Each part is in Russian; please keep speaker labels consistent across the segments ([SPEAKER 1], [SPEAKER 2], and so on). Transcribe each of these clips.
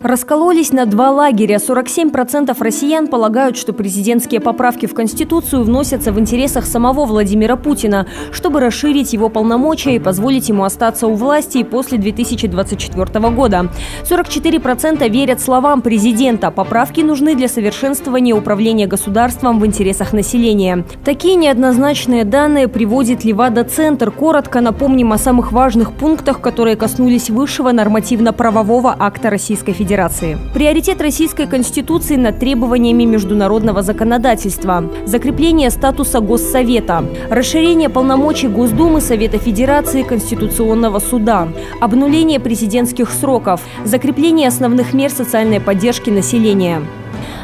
[SPEAKER 1] Раскололись на два лагеря. 47% россиян полагают, что президентские поправки в Конституцию вносятся в интересах самого Владимира Путина, чтобы расширить его полномочия и позволить ему остаться у власти после 2024 года. 44% верят словам президента. Поправки нужны для совершенствования управления государством в интересах населения. Такие неоднозначные данные приводит Левада-центр. Коротко напомним о самых важных пунктах, которые коснулись высшего нормативно-правового акта Российской Федерации. Федерации. Приоритет Российской Конституции над требованиями международного законодательства. Закрепление статуса Госсовета. Расширение полномочий Госдумы, Совета Федерации, Конституционного суда. Обнуление президентских сроков. Закрепление основных мер социальной поддержки населения.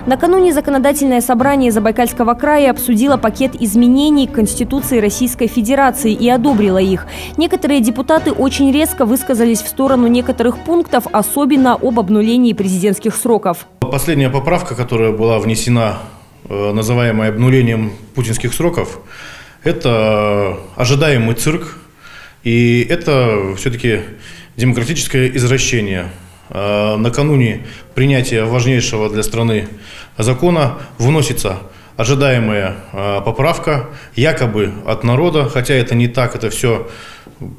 [SPEAKER 1] Накануне законодательное собрание Забайкальского края обсудило пакет изменений к Конституции Российской Федерации и одобрило их. Некоторые депутаты очень резко высказались в сторону некоторых пунктов, особенно об обнулении президентских сроков.
[SPEAKER 2] Последняя поправка, которая была внесена, э, называемая обнулением путинских сроков, это ожидаемый цирк, и это все-таки демократическое извращение – накануне принятия важнейшего для страны закона вносится ожидаемая э, поправка, якобы от народа, хотя это не так, это все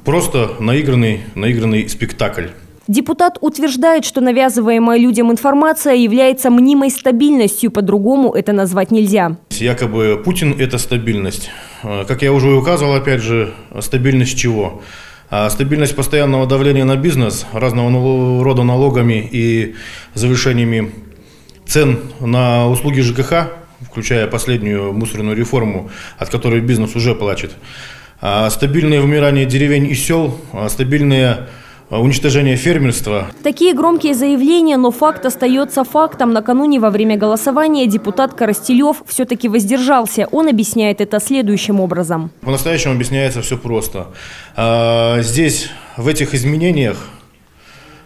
[SPEAKER 2] просто наигранный, наигранный спектакль.
[SPEAKER 1] Депутат утверждает, что навязываемая людям информация является мнимой стабильностью, по-другому это назвать нельзя.
[SPEAKER 2] Якобы Путин – это стабильность. Э, как я уже указывал, опять же, стабильность чего? А стабильность постоянного давления на бизнес разного рода налогами и завышениями цен на услуги ЖКХ, включая последнюю мусорную реформу, от которой бизнес уже плачет. А стабильное вымирание деревень и сел, а стабильные уничтожение фермерства.
[SPEAKER 1] Такие громкие заявления, но факт остается фактом. Накануне во время голосования депутат Коростелев все-таки воздержался. Он объясняет это следующим образом.
[SPEAKER 2] По-настоящему объясняется все просто. А, здесь, в этих изменениях,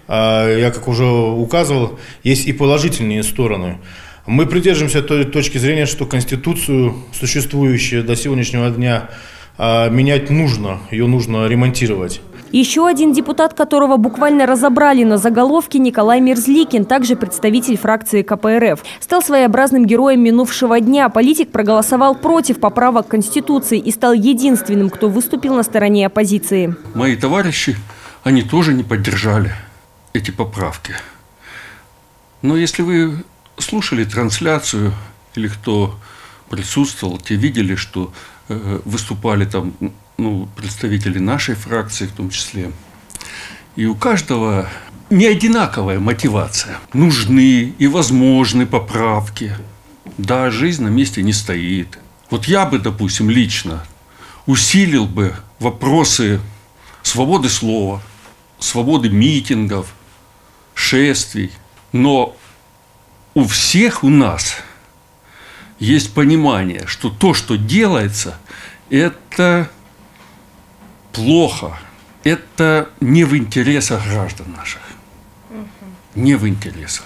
[SPEAKER 2] а, я как уже указывал, есть и положительные стороны. Мы придерживаемся той точки зрения, что Конституцию, существующую до сегодняшнего дня, менять нужно, ее нужно ремонтировать.
[SPEAKER 1] Еще один депутат, которого буквально разобрали на заголовке, Николай Мерзликин, также представитель фракции КПРФ, стал своеобразным героем минувшего дня. Политик проголосовал против поправок Конституции и стал единственным, кто выступил на стороне оппозиции.
[SPEAKER 3] Мои товарищи, они тоже не поддержали эти поправки. Но если вы слушали трансляцию или кто присутствовал, те видели, что э, выступали там ну, представители нашей фракции в том числе. И у каждого не одинаковая мотивация. Нужны и возможны поправки. Да, жизнь на месте не стоит. Вот я бы, допустим, лично усилил бы вопросы свободы слова, свободы митингов, шествий. Но у всех у нас есть понимание, что то, что делается, это плохо, это не в интересах граждан наших. Не в интересах.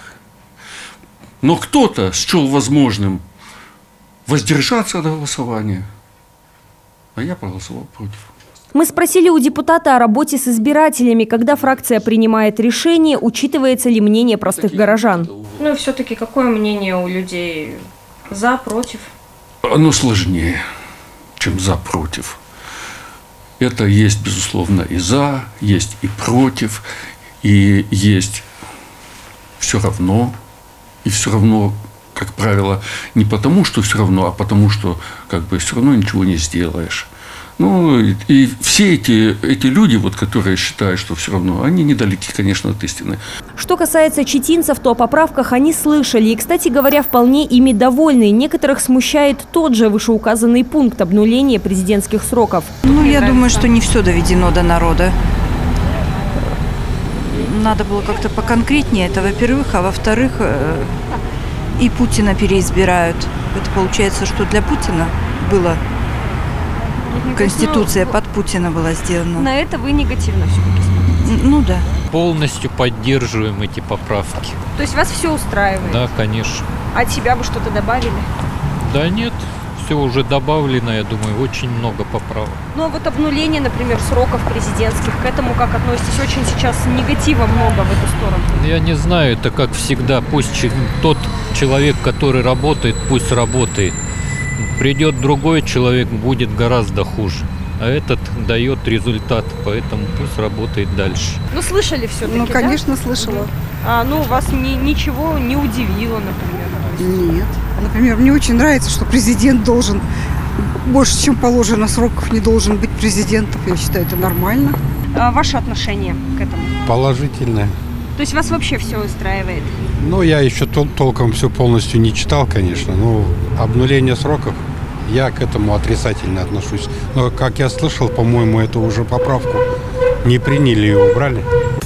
[SPEAKER 3] Но кто-то счел возможным воздержаться от голосования, а я проголосовал против.
[SPEAKER 1] Мы спросили у депутата о работе с избирателями, когда фракция принимает решение, учитывается ли мнение простых горожан.
[SPEAKER 4] Ну и все-таки какое мнение у людей? За, против?
[SPEAKER 3] Оно сложнее, чем за, против. Это есть, безусловно, и за, есть и против, и есть все равно, и все равно, как правило, не потому, что все равно, а потому, что как бы все равно ничего не сделаешь. Ну, и, и все эти, эти люди, вот, которые считают, что все равно, они недалеки, конечно, от истины.
[SPEAKER 1] Что касается читинцев, то о поправках они слышали. И, кстати говоря, вполне ими довольны. Некоторых смущает тот же вышеуказанный пункт обнуления президентских сроков.
[SPEAKER 5] Ну, я думаю, что не все доведено до народа. Надо было как-то поконкретнее это, во-первых. А во-вторых, э, и Путина переизбирают. Это получается, что для Путина было Конституция под Путина была сделана.
[SPEAKER 4] На это вы негативно все-таки
[SPEAKER 5] смотрите? Ну да.
[SPEAKER 6] Полностью поддерживаем эти поправки.
[SPEAKER 4] То есть вас все устраивает?
[SPEAKER 6] Да, конечно.
[SPEAKER 4] От себя бы что-то добавили?
[SPEAKER 6] Да нет, все уже добавлено, я думаю, очень много поправок.
[SPEAKER 1] Ну а вот обнуление, например, сроков президентских, к этому как относитесь? Очень сейчас негатива много в эту сторону.
[SPEAKER 6] Я не знаю, это как всегда, пусть тот человек, который работает, пусть работает. Придет другой человек, будет гораздо хуже. А этот дает результат, поэтому пусть работает дальше.
[SPEAKER 1] Ну слышали все-таки,
[SPEAKER 7] Ну, конечно, слышала.
[SPEAKER 1] А, ну вас ни- ничего не удивило, например?
[SPEAKER 7] Нет. Например, мне очень нравится, что президент должен больше, чем положено сроков, не должен быть президентом. Я считаю, это нормально.
[SPEAKER 1] А ваше отношение к этому?
[SPEAKER 8] Положительное.
[SPEAKER 1] То есть вас вообще все устраивает?
[SPEAKER 8] Ну, я еще тол- толком все полностью не читал, конечно. Но обнуление сроков, я к этому отрицательно отношусь. Но, как я слышал, по-моему, эту уже поправку не приняли и убрали.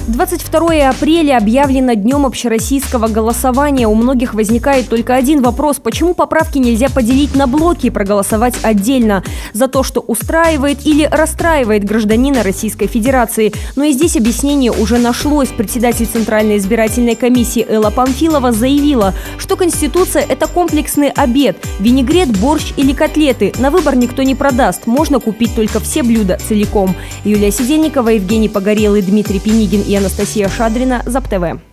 [SPEAKER 1] 22 апреля объявлено днем общероссийского голосования. У многих возникает только один вопрос. Почему поправки нельзя поделить на блоки и проголосовать отдельно? За то, что устраивает или расстраивает гражданина Российской Федерации. Но и здесь объяснение уже нашлось. Председатель Центральной избирательной комиссии Элла Памфилова заявила, что Конституция – это комплексный обед. Винегрет, борщ или котлеты. На выбор никто не продаст. Можно купить только все блюда целиком. Юлия Сидельникова, Евгений Погорелый, Дмитрий Пенигин и Анастасия Шадрина. ЗапТВ.